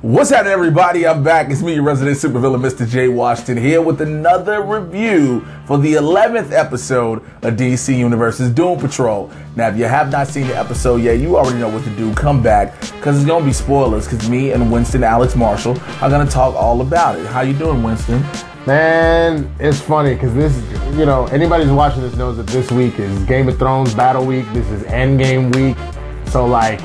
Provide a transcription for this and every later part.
What's happening, everybody? I'm back. It's me, your resident supervillain, Mr. Jay Washington, here with another review for the 11th episode of DC Universe's Doom Patrol. Now, if you have not seen the episode yet, you already know what to do. Come back, because it's going to be spoilers, because me and Winston Alex Marshall are going to talk all about it. How you doing, Winston? Man, it's funny because this, you know, anybody who's watching this knows that this week is Game of Thrones Battle Week. This is Endgame Week. So, like,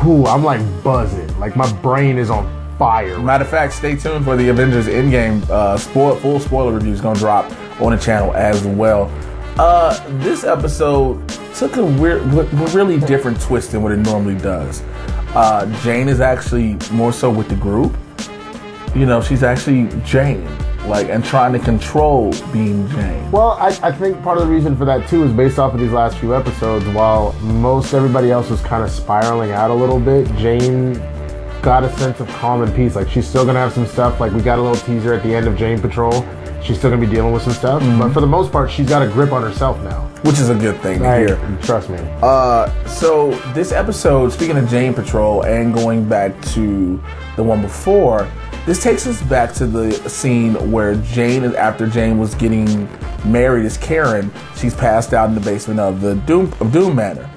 whew, I'm like buzzing. Like, my brain is on fire. Matter of fact, stay tuned for the Avengers Endgame uh, spoil, full spoiler review is going to drop on the channel as well. Uh, this episode took a weird, really different twist than what it normally does. Uh, Jane is actually more so with the group. You know, she's actually Jane, like, and trying to control being Jane. Well, I, I think part of the reason for that too is based off of these last few episodes. While most everybody else was kind of spiraling out a little bit, Jane got a sense of calm and peace. Like she's still gonna have some stuff. Like we got a little teaser at the end of Jane Patrol. She's still gonna be dealing with some stuff, but for the most part, she's got a grip on herself now. Which is a good thing to hear. trust me. Uh, so this episode, speaking of Jane Patrol and going back to the one before, this takes us back to the scene where Jane, after Jane was getting married as Karen, she's passed out in the basement of the Doom of Doom Manor.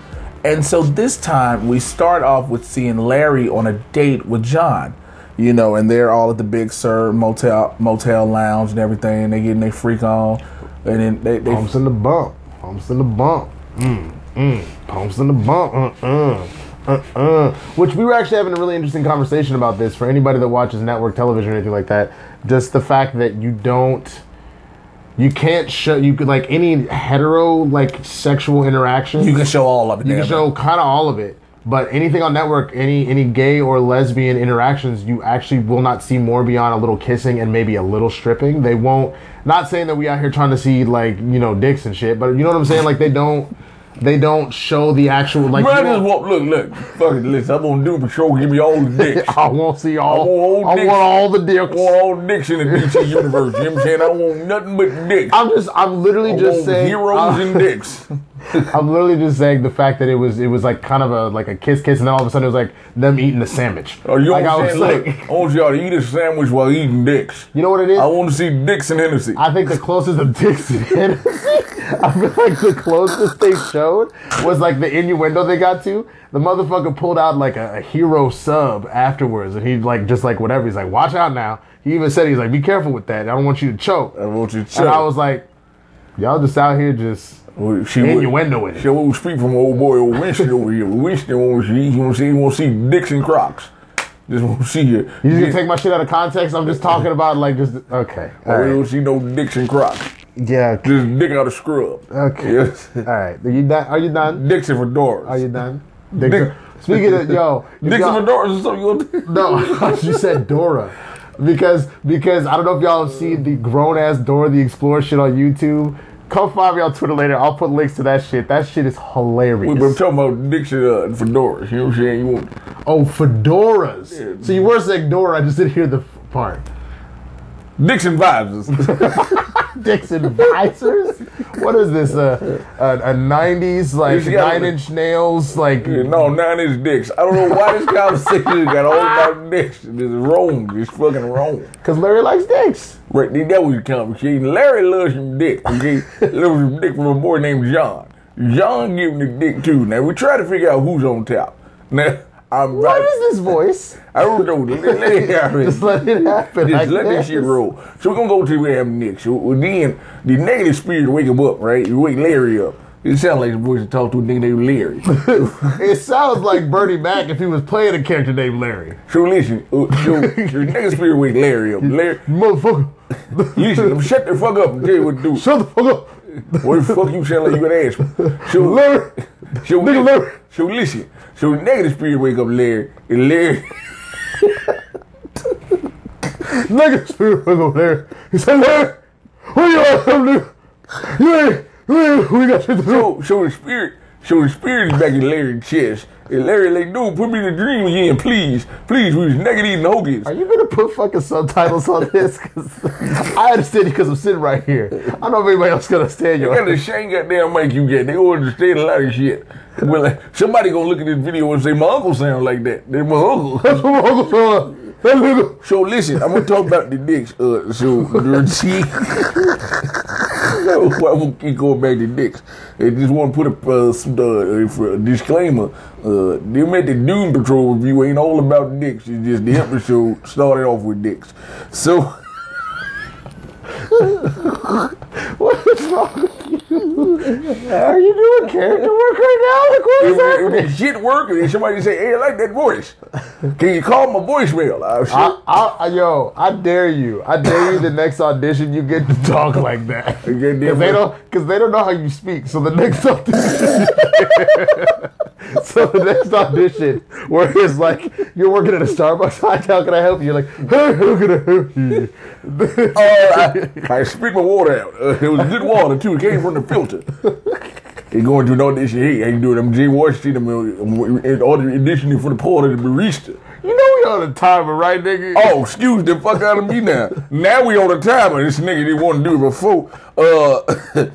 And so this time we start off with seeing Larry on a date with John. You know, and they're all at the Big Sur motel motel lounge and everything. and They getting their freak on, and then they, they Pumps in the bump. Pumps in the bump. Mm, mm. Pumps in the bump. Uh-uh. Uh-uh. Which we were actually having a really interesting conversation about this for anybody that watches network television or anything like that. Just the fact that you don't, you can't show you could like any hetero like sexual interaction. you can show all of it. You can show kind of all of it, but anything on network, any any gay or lesbian interactions, you actually will not see more beyond a little kissing and maybe a little stripping. They won't. Not saying that we out here trying to see like you know dicks and shit, but you know what I'm saying. Like they don't, they don't show the actual like. I you just look, look, fuck it, listen. I'm gonna do patrol. Give me all the dicks. I won't see all. I want all I want all the I dicks. want all the dicks in the DC universe. You know what I'm saying? I want nothing but dicks. I'm just. I'm literally I just want saying. heroes uh, and dicks. I'm literally just saying the fact that it was it was like kind of a like a kiss kiss, and then all of a sudden it was like them eating the sandwich. Oh, you like I was saying? like, Look, I want y'all to eat a sandwich while eating dicks. you know what it is? I want to see dicks and Hennessy. I think the closest of dicks and Hennessy, I feel like the closest they showed was like the innuendo they got to. The motherfucker pulled out like a, a hero sub afterwards, and he like just like whatever. He's like, "Watch out now." He even said he's like, "Be careful with that. I don't want you to choke." I want you to And. I was like, "Y'all just out here just Well, she would- innuendoing." She would speak from old boy old Winston over here. Winston to see, he want to see, he want to see dicks and crocs. Just want to see you. You just gonna take my shit out of context? I'm just talking about like just okay. Oh, All I right. don't see no dicks and crocs. Yeah. Just dick out of scrub. Okay. Yes. All right. Are you done? Are you done? Dicks and fedoras. Are you done? Dick- Speaking of yo, Dicks and fedoras is something you want to No, you said Dora. Because because I don't know if y'all have seen the grown ass Dora the Explorer shit on YouTube. Come find me on Twitter later. I'll put links to that shit. That shit is hilarious. We've been talking about and, uh, and fedoras. You know what I'm saying? You want oh, fedoras. So you were saying Dora, I just didn't hear the part. Dicks and vibes. Dicks and visors? What is this? Uh, a, a 90s, like nine inch nails, like. no, nine inch dicks. I don't know why this conversation got all about dicks. This is wrong. It's fucking wrong. Because Larry likes dicks. Right, that was the conversation. Larry loves some dick. Okay, loves some dick from a boy named John. John giving the dick too. Now we try to figure out who's on top. Now I'm What right. is this voice? I don't know. Let, let it happen. Just let it happen. Just I let this guess. shit roll. So we're gonna go to where I'm next. So then the negative spirit wake him up, right? You wake Larry up. It sounds like the voice to talk to a nigga named Larry. It sounds like Bernie Mac if he was playing a character named Larry. so listen, uh, so, the negative spirit wake Larry up. Larry, Motherfucker. listen, shut the fuck up and tell you what to do. Shut the fuck up. What the fuck you sound like you gonna ask me? So, Larry. so, Nigga, Larry. so listen. So the negative spirit wake up Larry, and Larry, Nigga spirit was over there. He said, Larry, where you at, nigga? You ain't, you ain't, we got shit to do. so so the spirit, So the spirit is back in Larry's chest. And Larry like, dude, put me in the dream again, please. Please, we was naked eating hoagies. Are you gonna put fucking subtitles on this? 'Cause I understand you because I'm sitting right here. I don't know if anybody else gonna understand you. What kind of shame goddamn mic you get? They don't understand a lot of shit. Well, like, somebody gonna look at this video and say, my uncle sound like that. That's my uncle. That's what my uncle. That nigga. So listen, I'm gonna talk about the dicks. Uh, so I'm gonna keep going back to dicks. I just want to put a, uh, uh, a disclaimer. Uh, them at the Doom Patrol review ain't all about dicks. It's just the episode started off with dicks. So What is wrong with you? Are you doing character work right now? Like, what is if, if happening? the shit working and somebody say, "Hey, I like that voice," can you call my voicemail? Shit. I, I, yo, I dare you. I dare you. The next audition, you get to talk like that. Because they don't, because they don't know how you speak. So the next audition, so the next audition, where it's like you're working at a Starbucks. Hi, how can I help you? You're like, hey, how can I help you? Uh, I, I spit my water out. Uh, it was good water too. It came from the filter. He going to an audition. Hey, I ain't doing. I'm Jay Washington. I'm, I'm auditioning for the part of the barista. you know we on the timer, right, nigga? Oh, excuse the fuck out of me now. Now we on the timer. This nigga didn't want to do it before. Uh,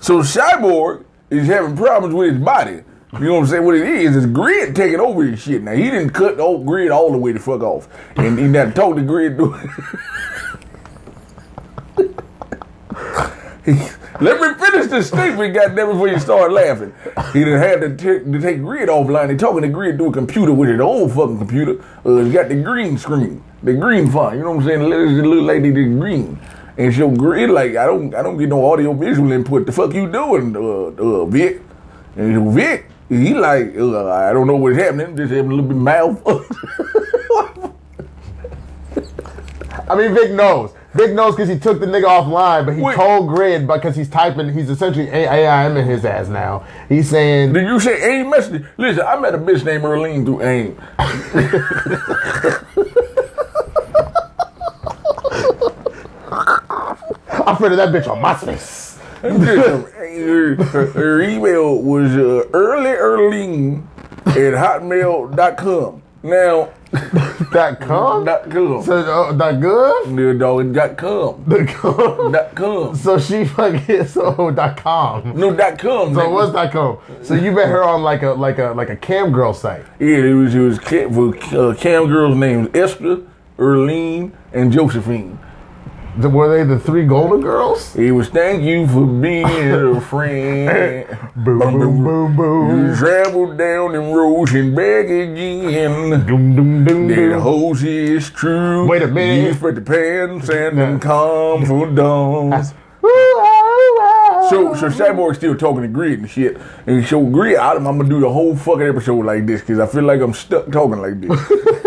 so Cyborg is having problems with his body. You know what I'm saying? What it is is Grid taking over his shit. Now he didn't cut the old Grid all the way the fuck off, and he not told the Grid Let me finish the statement, goddamn, before you start laughing. He had to, take to take Grid offline. They talking to Grid through a computer, with an old fucking computer. Uh, got the green screen, the green font. You know what I'm saying? The little, lady, the green. And so Grid like, I don't, I don't get no audio visual input. The fuck you doing, uh, uh, Vic? And Vic, he like, uh, I don't know what's happening. Just having a little bit mouth. I mean, Vic knows. Vic knows because he took the nigga offline, but he Wait. told Grid because he's typing. He's essentially AIM in his ass now. He's saying, Did you say AIM message? Listen, I met a bitch named Earlene through AIM. "I'm friend of that bitch on MySpace." her, her, email was uh, earlyearling at hotmail.com. Now, Dot com. dot com. So, uh, dot good. The dog dot com. Dot com. Dot com. So she fucking so dot com. No, dot com. So nigga. what's dot com? So you met her on like a like a like a cam girl site. Yeah, it was, it was cam, uh, cam girls' names Esther, Earlene, and Josephine. The- Were they the three golden girls? It was thank you for being a friend. Boom boom boom You boom. traveled down them roads and back again. Doom doom doom The doom. hose is true. Wait a minute. You the pants and then ah, ooh, ah. So, so Cyborg's still talking to Grid and shit. And so Grid, I'm, I'm gonna do the whole fucking episode like this because I feel like I'm stuck talking like this.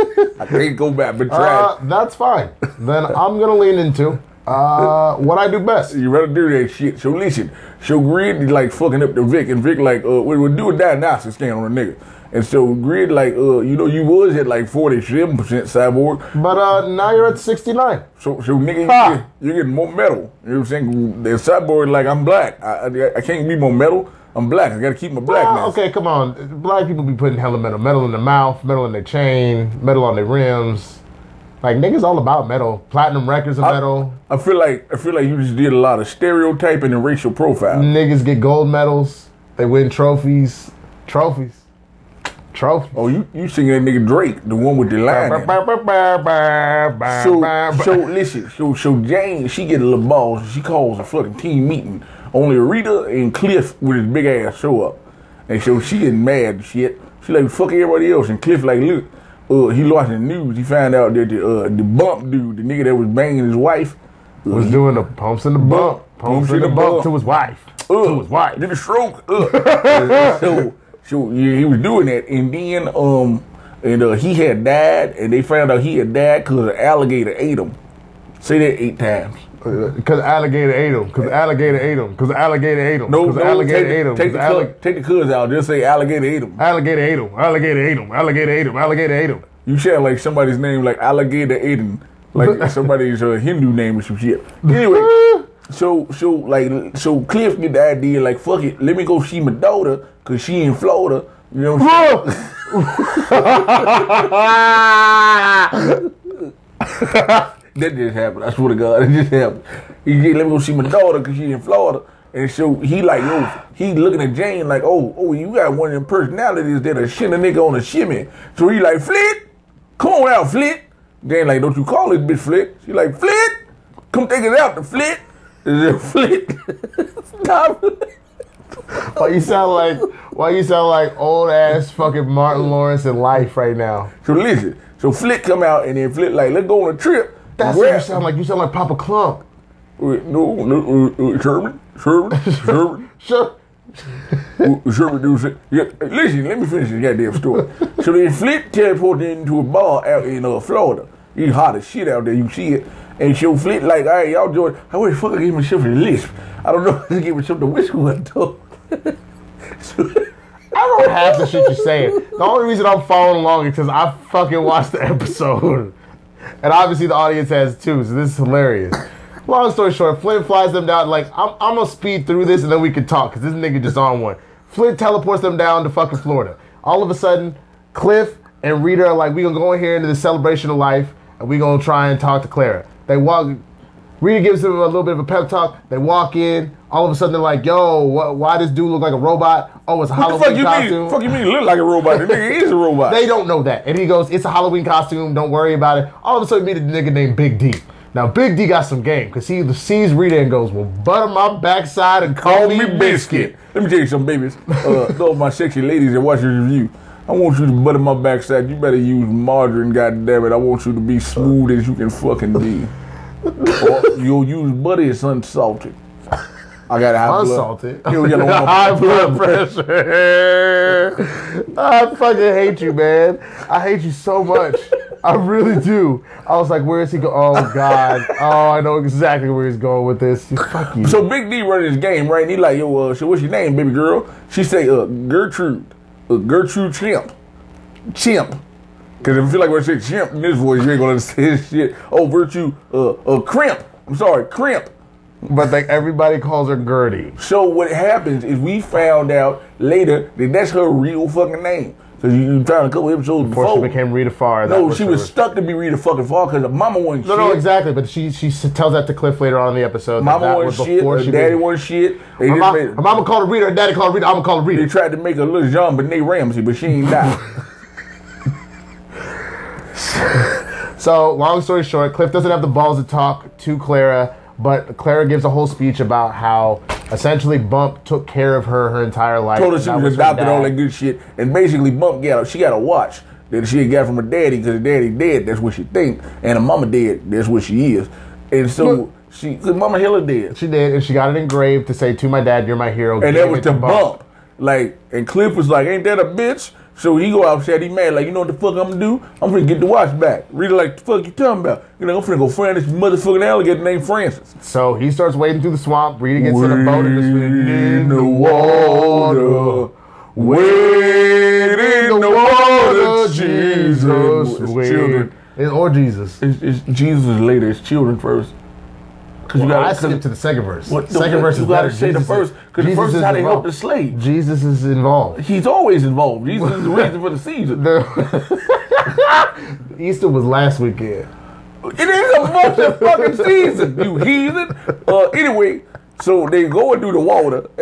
I can't go back, but try. Uh, that's fine. Then I'm gonna lean into uh, what I do best. You rather do that shit. So listen, so Grid like fucking up the Vic, and Vic like, uh, we would do a diagnostic scan on a nigga. And so Grid like, uh, you know, you was at like 47% cyborg. But uh, now you're at 69. So, so nigga, you Ha. get, you're getting more metal. You know what I'm saying? The cyborg like, I'm black. I, I, I can't be more metal. I'm black. I gotta keep my blackness. Well, okay, come on. Black people be putting hella metal. Metal in their mouth, metal in their chain, metal on their rims. Like niggas all about metal. Platinum records of metal. I feel like I feel like you just did a lot of stereotyping and racial profile. Niggas get gold medals. They win trophies. Trophies. Trophies. Oh, you you singing that nigga Drake, the one with the line. So, so listen, so so Jane, she get a little balls. She calls a fucking team meeting. Only Rita and Cliff with his big ass show up, and so she is mad and shit. She like fuck everybody else, and Cliff like look, uh, he watching the news. He found out that the uh, the bump dude, the nigga that was banging his wife, uh, was doing the pumps in the bump. Pumps in the bump to his wife. To his wife. Did a stroke. Uh. so so yeah, he was doing that, and then um and uh, he had died, and they found out he had died because an alligator ate him. Say that eight times. Because alligator ate him. Because alligator ate him. Because alligator ate him. No, Because no, alligator take, ate him. take, the alli- cuz, take the cuz out. Just say alligator ate him. Alligator ate him. Alligator ate him. Alligator ate him. Alligator ate him. You sound like somebody's name, like alligator him, like somebody's uh, Hindu name or some shit. Anyway, so so like so Cliff get the idea like fuck it, let me go see my daughter cause she in Florida. You know what I'm saying? that just happened. I swear to God, it just happened. He get, let me go see my daughter because she in Florida. And so he like, yo, he looking at Jane like, oh, oh, you got one of them personalities that are shit a nigga on a shimmy. So he like, Flit, come on out, Flit. Jane like, don't you call this bitch Flit. She like, Flit, come take it out, the Flit. Flit. Stop. Why you sound like why you sound like old ass fucking Martin Lawrence in life right now? So listen, so Flit come out and then Flit like, let's go on a trip. That's what Grab- you sound like. You sound like Papa Klump. Wait, No, no, uh, uh, Sherman, Sherman, Sherman. Sure. Sherman do say, yeah, listen, let me finish this goddamn story. so then Flit teleported into a bar out in uh, Florida. It's hot as shit out there, you see it. And so Flit like, all right, y'all join. I wish fuck I gave myself a lisp. I don't know how to give myself the whistle one though. so, I don't have the shit you're saying. The only reason I'm following along is because I fucking watched the episode. And obviously the audience has too, so this is hilarious. Long story short, Flit flies them down. Like, I'm, I'm gonna speed through this and then we can talk, because this nigga just on one. Flit teleports them down to fucking Florida. All of a sudden, Cliff and Rita are like, we gonna go in here into the celebration of life, and we gonna try and talk to Clara. They walk, Rita gives them a little bit of a pep talk. They walk in. All of a sudden, they're like, "Yo, wh- why does dude look like a robot? Oh, it's a what the Halloween fuck you costume." mean? Fuck you mean? Look like a robot? The nigga is a robot. They don't know that. And he goes, It's a Halloween costume. Don't worry about it. All of a sudden, meet a nigga named Big D. Now, Big D got some game because he sees Rita and goes, Well, butter my backside and call, Call me biscuit. biscuit. Let me tell you something, babies. Uh, those my sexy ladies that watch your review. I want you to butter my backside. You better use margarine, goddamn it. I want you to be smooth as you can fucking be. Or you'll use butter, it's unsalted. I got high Unsalted. blood. Want High blood pressure. I fucking hate you, man. I hate you so much. I really do. I was like, where is he going? Oh God. Oh, I know exactly where he's going with this. Fuck you. So Big D running his game, right? And he like, yo, uh, so what's your name, baby girl? She say, uh, Gertrude. Uh, Gertrude Chimp. Chimp. Because if you feel like when I say chimp in this voice, you ain't gonna understand this shit. Oh, Virtue, uh, uh, Cramp. I'm sorry, Cramp. but like everybody calls her Gertie. So what happens is we found out later that that's her real fucking name. Because you, you found a couple episodes Before before. she became Rita Farr. that no, she her- was stuck to be Rita fucking Farr because the mama wasn't No, shit. no, exactly. But she she tells that to Cliff later on in the episode. Mama that wasn't shit. Her she daddy was- wasn't shit. They Her, made- her mama called her Rita. Her daddy called her Rita. I'm gonna call her They Rita. tried to make a little JonBenét Ramsey, but she ain't die. So, long story short, Cliff doesn't have the balls to talk to Clara, but Clara gives a whole speech about how essentially Bump took care of her her entire life. Told her she was adopted, all that good shit, and basically Bump got a, she got a watch that she got from her daddy because her daddy dead. That's what she think, and her mama dead. That's what she is, and so Look. she, Mama Hilla did. She did, and she got it engraved to say, "To my dad, you're my hero." and that was to Bump. Like, and Cliff was like, "Ain't that a bitch?" So he go outside, he mad, like, you know what the fuck I'm gonna do? I'm gonna get the watch back. Rita like, the fuck you talking about? You know, I'm finna go find this motherfucking alligator named Francis. So he starts wading through the swamp. Rita gets in a boat and just in the water. Wade in the water, Jesus. It's wade. children. Or Jesus. It's, it's Jesus is later. It's children first. Cause Well, you I gotta skipped to the second verse. what the, second verse you is gotta better. say the first because the first is how they help the slave. Jesus is involved. He's always involved. Jesus is the reason for the season. The- Easter was last weekend. It is a bunch of fucking season, you heathen. Uh, anyway, so they going through the water.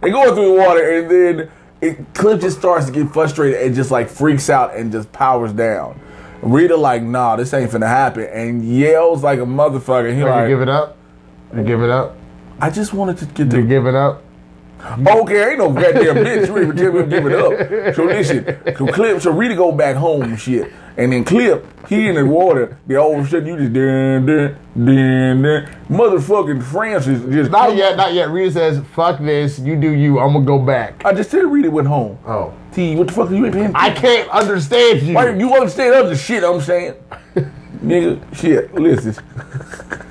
they going through the water, and then it, Cliff just starts to get frustrated and just like freaks out and just powers down. Rita like, nah, this ain't finna happen, and yells like a motherfucker. He like, giving up? You it up? I just wanted to get You the giving up? Okay, ain't no goddamn bitch. You even tell me to give it up. So listen, so Cliff, so Rita go back home and shit. And then Cliff, he in the water, then all of a sudden you just dun dun dun dun. Motherfucking Francis just Not yet, not yet. Rita says, fuck this, you do you, I'm gonna go back. I just said Rita went home. Oh. T, what the fuck are you? I can't understand you. Why you understand other shit I'm saying? Nigga, shit, listen.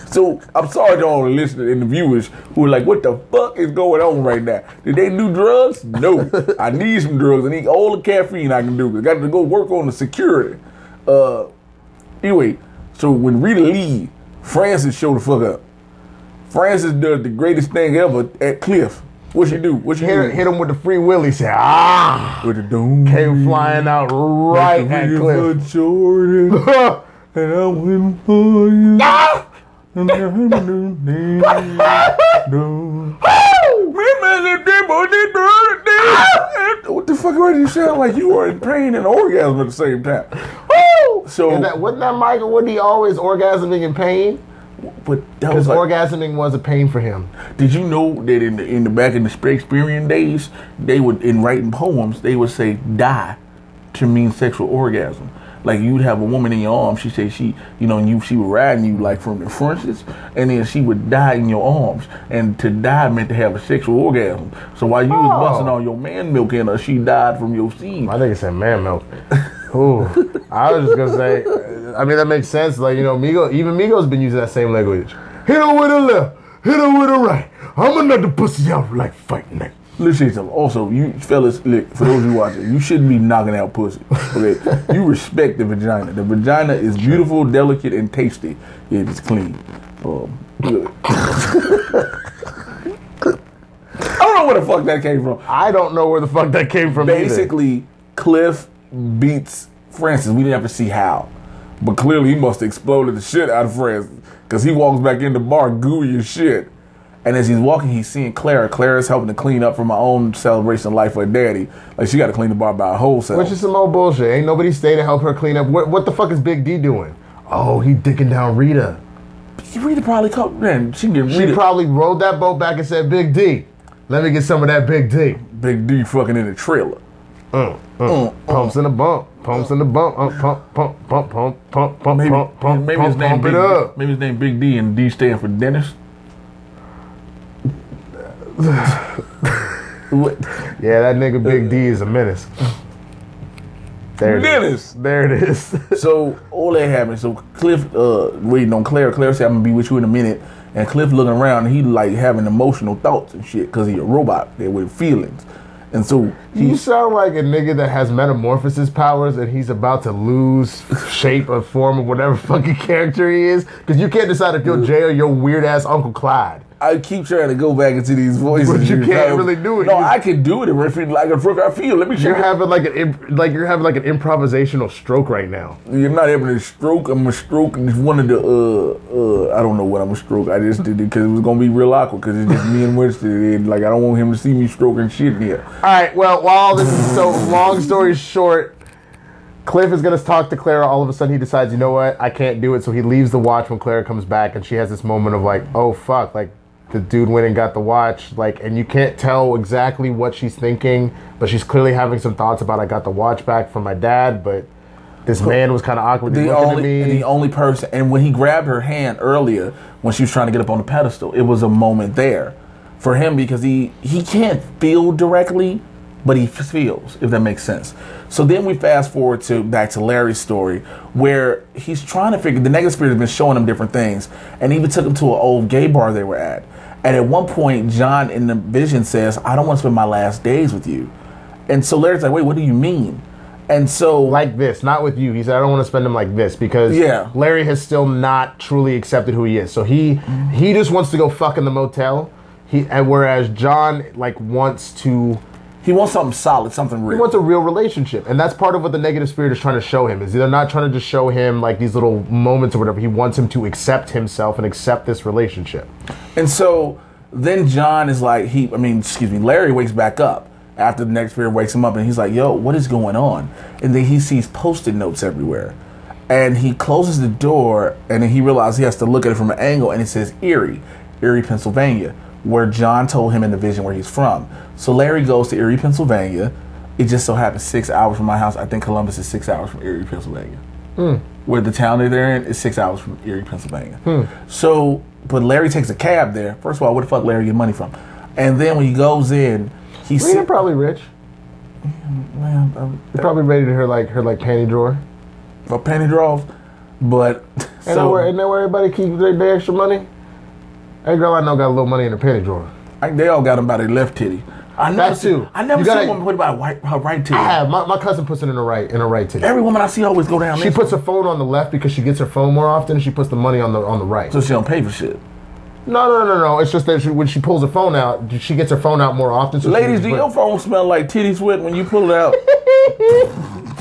So I'm sorry to all the listeners and the viewers who are like, what the fuck is going on right now? Did they do drugs? No. I need some drugs. I need all the caffeine I can do. I got to go work on the security. Uh anyway, so when Rita leave, Francis showed the fuck up. Francis does the greatest thing ever at Cliff. What she do? What she Hit, do? hit him with the free willy. Say ah. with the doom. Came flying out right at Cliff. Jordan, and I went for you. What the fuck? Why you sound like you are in pain and orgasm at the same time? So, Is that, wasn't that Michael? Wasn't he always orgasming in pain? but that Because was like, orgasming was a pain for him. Did you know that in the in the back in the Shakespearean days, they would in writing poems they would say "die" to mean sexual orgasm. Like you'd have a woman in your arms, she say she, you know, and you she would ride you like from the fronces, and then she would die in your arms. And to die meant to have a sexual orgasm. So while you was Oh. busting all your man milk in her, she died from your seed. I think it said man milk. Ooh, I was just gonna say. I mean, that makes sense. Like you know, Migo, even Migos been using that same language. Hit her with a left, hit her with a right. I'm gonna knock the pussy out like fight night. Listen, something. also you fellas, look, for those of you watching, you shouldn't be knocking out pussy. Okay, you respect the vagina. The vagina is beautiful, delicate, and tasty. if It is clean. Um. I don't know where the fuck that came from. I don't know where the fuck that came from. either. Basically, Cliff beats Francis. We didn't have to see how, but clearly he must have exploded the shit out of Francis because he walks back in the bar gooey as shit. And as he's walking, he's seeing Clara. Clara's helping to clean up for my own celebration of life her daddy. Like she got to clean the bar by her whole self. Which is some old bullshit. Ain't nobody stay to help her clean up. What, what the fuck is Big D doing? Oh, he dicking down Rita. Rita probably called. Man, she can get She probably rode that boat back and said, Big D, let me get some of that Big D. Big D fucking in the trailer. Uh, uh, pumps in the bump, pumps in the bump, uh, pump, pump, pump, pump, pump, pump, Maybe, pump, pump, maybe pump, his name pump Big it up. Maybe his name Big D and D stand for Dennis. What? Yeah, that nigga Big D is a menace. There it is. Dennis. There it is. So all that happened. So Cliff uh waiting on Claire. Claire said, "I'm gonna be with you in a minute." And Cliff looking around, he like having emotional thoughts and shit because he a robot there with feelings. And so you sound like a nigga that has metamorphosis powers and he's about to lose shape or form of whatever fucking character he is. Because you can't decide if you're Jay or your weird ass Uncle Clyde. I keep trying to go back into these voices. But you can't really do it. No, I can do it if it like a fuck I feel. Let me You're show you. having like an imp- like you're having like an improvisational stroke right now. You're not having a stroke. I'm a stroke. It's one of the uh uh. I don't know what I'm a stroke. I just did it because it was gonna be real awkward because it's just me and Winston. And like I don't want him to see me stroking shit in here. All right. Well, while this is so long story short, Cliff is gonna talk to Clara. All of a sudden, he decides, you know what, I can't do it. So he leaves the watch when Clara comes back, and she has this moment of like, oh fuck, like the dude went and got the watch, like, and you can't tell exactly what she's thinking, but she's clearly having some thoughts about I got the watch back from my dad, but this man was kind of awkward The looking only at me. the only person, and when he grabbed her hand earlier when she was trying to get up on the pedestal, it was a moment there for him because he he can't feel directly, but he feels if that makes sense. So then we fast forward to back to Larry's story where he's trying to figure the negative spirit has been showing him different things, and even took him to an old gay bar they were at. And at one point, John in the vision says, "I don't want to spend my last days with you," and so Larry's like, "Wait, what do you mean?" And so like this, not with you. He said, "I don't want to spend him like this because Yeah. Larry has still not truly accepted who he is. So he he just wants to go fuck in the motel. He and whereas John like wants to he wants something solid, something real. he wants a real relationship, and that's part of what the negative spirit is trying to show him. Is they're not trying to just show him like these little moments or whatever. He wants him to accept himself and accept this relationship. And so then John is like, he, I mean, excuse me, Larry wakes back up after the next spirit wakes him up and he's like, yo, what is going on? And then he sees post it notes everywhere. And he closes the door and then he realizes he has to look at it from an angle and it says Erie, Erie, Pennsylvania, where John told him in the vision where he's from. So Larry goes to Erie, Pennsylvania. It just so happens six hours from my house. I think Columbus is six hours from Erie, Pennsylvania where the town that they're in is six hours from Erie, Pennsylvania. So, but Larry takes a cab there. First of all, where the fuck Larry get money from? And then when he goes in, he Rita said, probably rich. "Man, um, They're probably ready to her like her like panty drawer. for panty draws." But And so so, where, and then where everybody keeps their, their extra money. Every girl I know got a little money in her panty drawer. I, they all got them by their left titty. I never That see, too. I never You see gotta- a woman put it by her, right, her right titty. I have my, my cousin puts it in her right in her right titty. Every woman I see always go down. She puts way. her phone on the left because she gets her phone more often. She puts the money on the on the right. so she don't pay for shit. No, no, no, no. It's just that she, when she pulls her phone out, she gets her phone out more often. So Ladies, do your phone smell like titty sweat when you pull it out?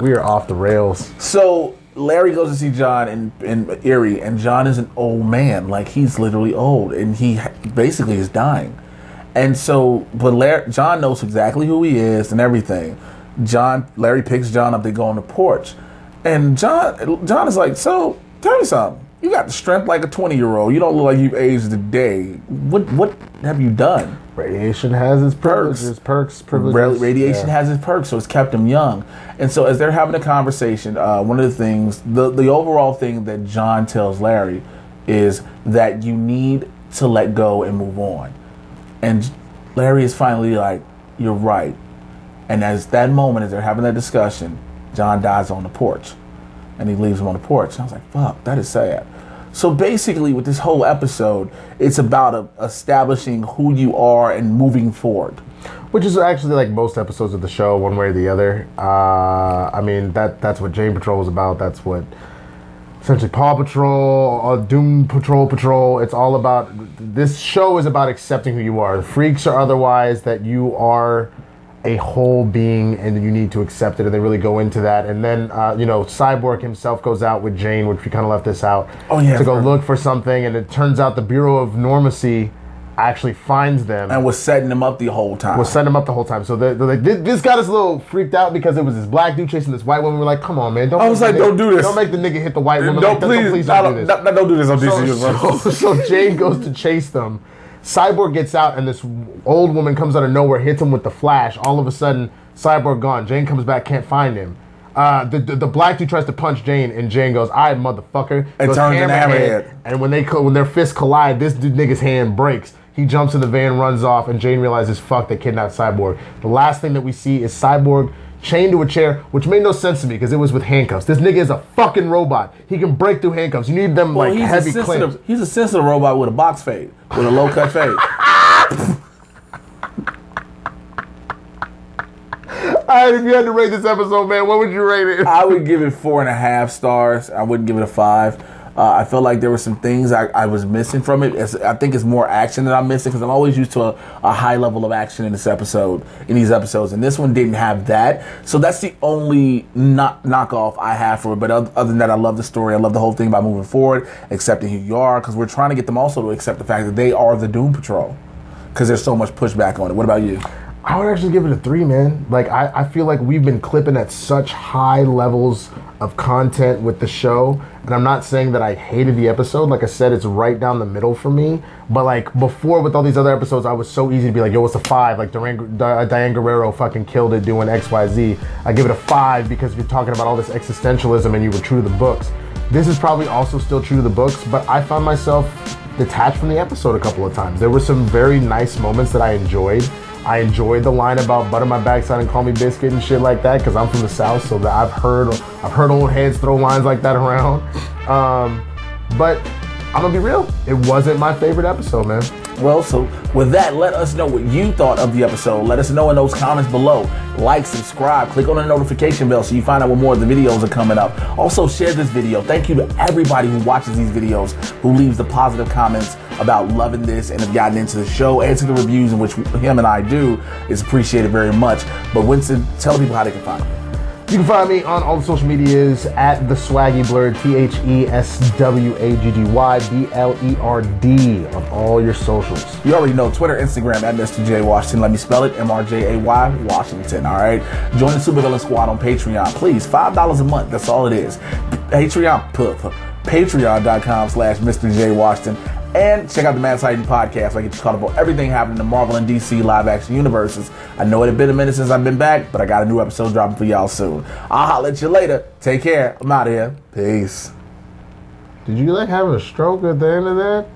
we are off the rails. So Larry goes to see John in, in Erie, and John is an old man. Like he's literally old, and he basically is dying. And so, but Larry, John knows exactly who he is and everything. John, Larry picks John up. They go on the porch, and John, John is like, "So, tell me something. You got the strength like a twenty-year-old. You don't look like you've aged a day. What, what have you done?" Radiation has its privileges, perks, privileges. Radiation Yeah. has its perks, so it's kept him young. And so, as they're having a conversation, uh, one of the things, the the overall thing that John tells Larry is that you need to let go and move on. And Larry is finally like, "You're right." And as that moment, as they're having that discussion, John dies on the porch, and he leaves him on the porch. And I was like, "Fuck, that is sad." So basically, with this whole episode, it's about uh, establishing who you are and moving forward. Which is actually like most episodes of the show, one way or the other. Uh, I mean, that that's what Jane Patrol was about. That's what essentially Paw Patrol, uh, Doom Patrol Patrol. It's all about this show is about accepting who you are, freaks or otherwise, that you are a whole being and you need to accept it. And they really go into that. And then uh, you know, Cyborg himself goes out with Jane, which we kind of left this out, Oh, yeah, to go for- look for something. And it turns out the Bureau of Normacy actually finds them and was setting them up the whole time. was setting them up the whole time. So they're, they're like, this, this got us a little freaked out because it was this black dude chasing this white woman. We're like, come on, man, don't. I was like, nigga- don't do this. Don't make the nigga hit the white woman. don't, like, don't, please, please no, don't do this. no, don't do this on DC So, Universe. so, so Jane goes to chase them. Cyborg gets out, and this old woman comes out of nowhere, hits him with the flash. All of a sudden, Cyborg gone. Jane comes back, can't find him. Uh, the, the the black dude tries to punch Jane, and Jane goes, "I motherfucker!" And Goes turns into Hammerhead. And when they co- when their fists collide, this dude nigga's hand breaks. He jumps in the van, runs off, and Jane realizes, "Fuck, they kidnapped Cyborg." The last thing that we see is Cyborg chained to a chair, which made no sense to me because it was with handcuffs. This nigga is a fucking robot. He can break through handcuffs. You need them Well, like he's, heavy a clamps. he's a sensitive robot with a box fade, with a low cut fade. All right, if you had to rate this episode, man, what would you rate it? I would give it four and a half stars. I wouldn't give it a five. Uh, I felt like there were some things I, I was missing from it. It's, I think it's more action that I'm missing because I'm always used to a, a high level of action in this episode, in these episodes, and this one didn't have that. So that's the only knock knockoff I have for it. But other, other than that, I love the story. I love the whole thing about moving forward, accepting who you are, because we're trying to get them also to accept the fact that they are the Doom Patrol. Because there's so much pushback on it. What about you? I would actually give it a three, man. Like I, I feel like we've been clipping at such high levels of content with the show, and I'm not saying that I hated the episode. Like I said, it's right down the middle for me. But like before, with all these other episodes, I was so easy to be like, "Yo, it's a five. Like Duran, Di- uh, Diane Guerrero fucking killed it doing X, Y, Z. I give it a five because you're talking about all this existentialism and you were true to the books. This is probably also still true to the books, but I found myself detached from the episode a couple of times. There were some very nice moments that I enjoyed. I enjoyed the line about butter my backside and call me biscuit and shit like that because I'm from the south, so that I've heard I've heard old heads throw lines like that around. Um, but I'm gonna be real, it wasn't my favorite episode, man. Well, so with that, let us know what you thought of the episode. Let us know in those comments below. Like, subscribe, click on the notification bell so you find out when more of the videos are coming up. Also, share this video. Thank you to everybody who watches these videos, who leaves the positive comments about loving this and have gotten into the show and to the reviews in which him and I do is appreciated very much. But Winston, tell people how they can find you. You can find me on all the social medias at the Swaggy Blerd, T H E S W A G G Y B L E R D on all your socials. You already know Twitter, Instagram at Mr. Jay Washington. Let me spell it M R J A Y Washington. All right. Join the Supervillain Squad on Patreon, please. Five dollars a month. That's all it is. Patreon, Patreon.com slash Mr. Jay Washington. And check out the Mad Titan podcast. I get you caught up on everything happening in the Marvel and DC live action universes. I know it had been a minute since I've been back, but I got a new episode dropping for y'all soon. I'll holler at you later. Take care. I'm out of here. Peace. Did you like having a stroke at the end of that?